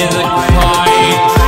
The a kite.